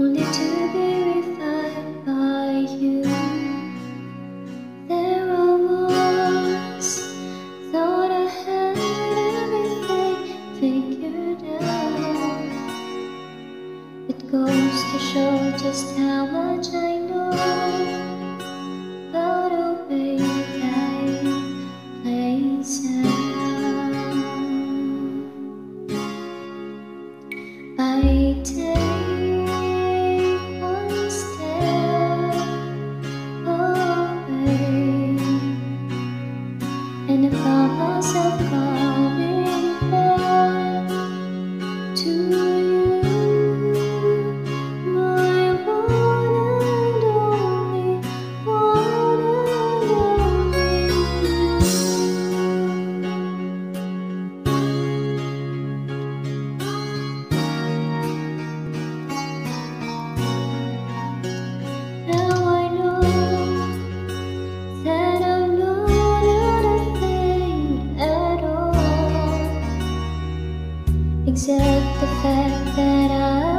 only to be revived by you. There I was, thought I had everything figured out. It goes to show just how much I know. I accept the fact that I